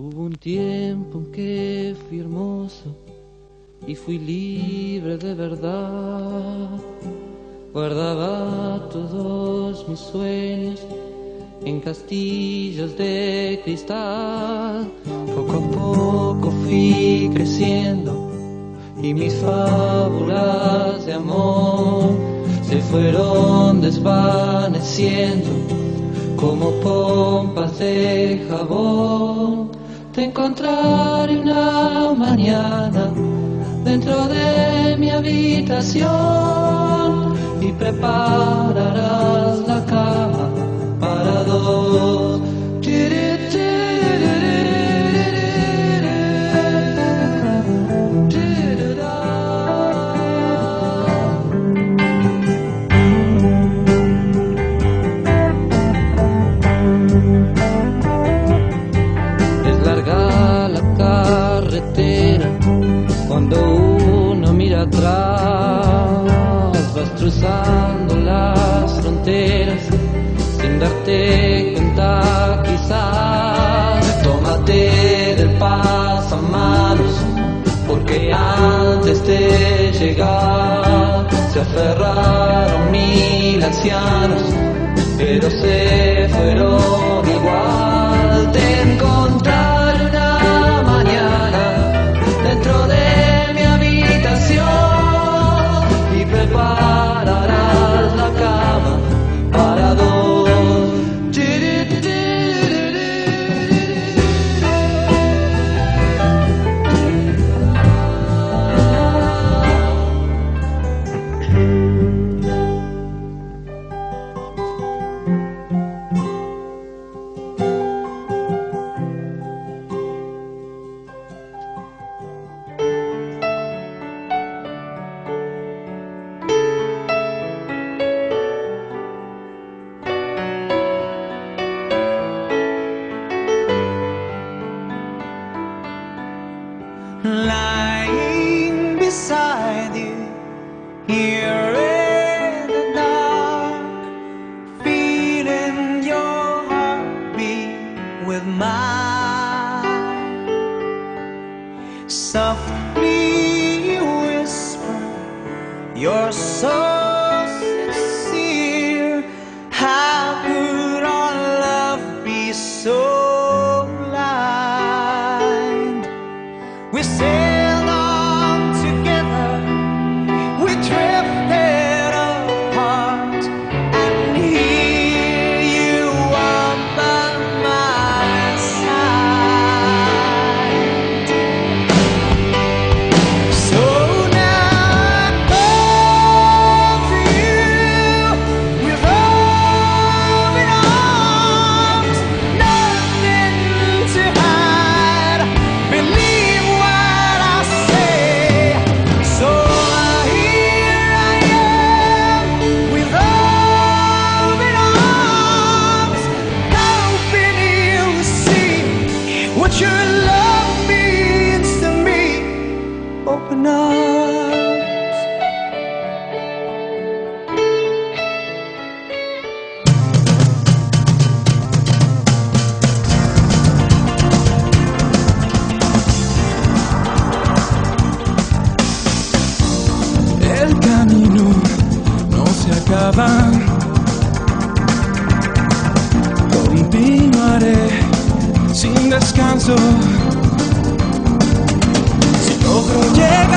Hubo un tiempo en que fui hermoso y fui libre de verdad. Guardaba todos mis sueños en castillos de cristal. Poco a poco fui creciendo y mis fábulas de amor se fueron desvaneciendo como pompas de jabón. Te encontraré una mañana dentro de mi habitación y prepararás la cama para dos. Carretera cuando uno mira atrás, vas cruzando las fronteras sin darte cuenta quizás. Tómate del pasamanos porque antes de llegar se aferraron mil ancianos pero se lying beside you here Si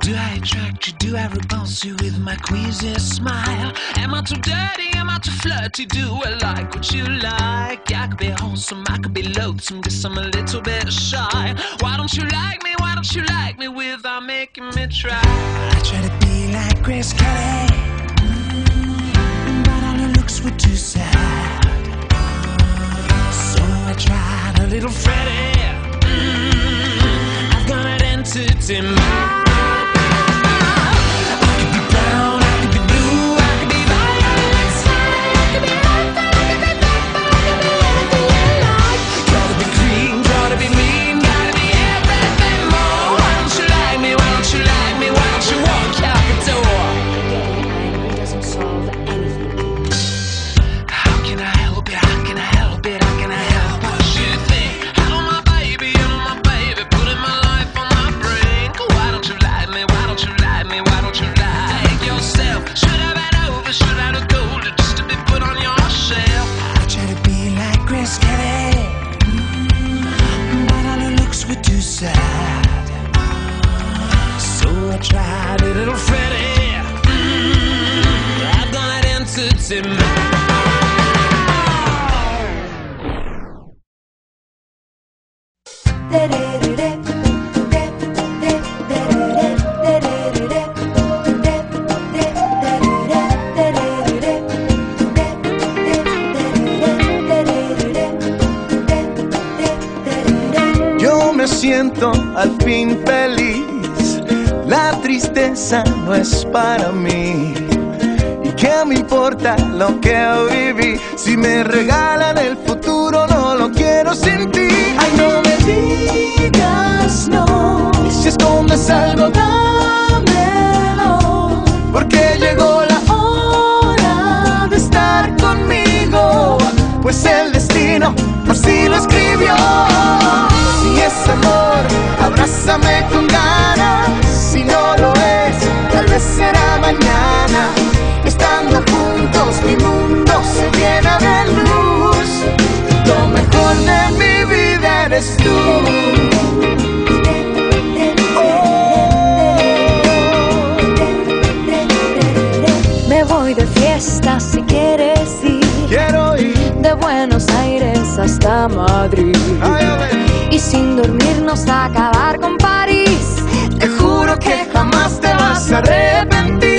Do I attract you? Do I repulse you with my queasy smile? Am I too dirty? Am I too flirty? Do I like what you like? I could be wholesome, I could be loathsome, guess I'm a little bit shy. Why don't you like me? Why don't you like me without making me try? I try to be like Grace Kelly, mm, but all her looks were too sad. So I tried a little Freddie. Mm, sits in my Yo me siento al fin feliz. La tristeza no es para mí. ¿Y qué me importa lo que viví? Si me regalan el futuro, no lo quiero sin ti. Ay, no me digas no. Si escondes algo, dámelo. Porque llegó la hora de estar conmigo. Pues el destino así lo escribió. Si es amor, abrázame con ganas. Será mañana. Estando juntos, mi mundo se llena de luz. Lo mejor de mi vida eres tú. Me voy de fiesta si quieres ir, Quiero ir. de Buenos Aires hasta Madrid. Ay. Y sin dormirnos acabar con París. Que jamás te vas a arrepentir.